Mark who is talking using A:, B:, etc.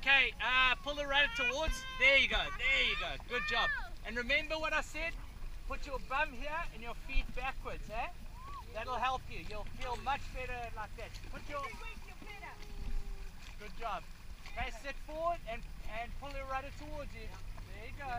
A: Okay, uh, pull the rudder towards. There you go. There you go. Good job. And remember what I said? Put your bum here and your feet backwards, eh? That'll help you. You'll feel much better like that. Put your Good job. Okay, sit forward and, and pull the rudder towards you. There you go.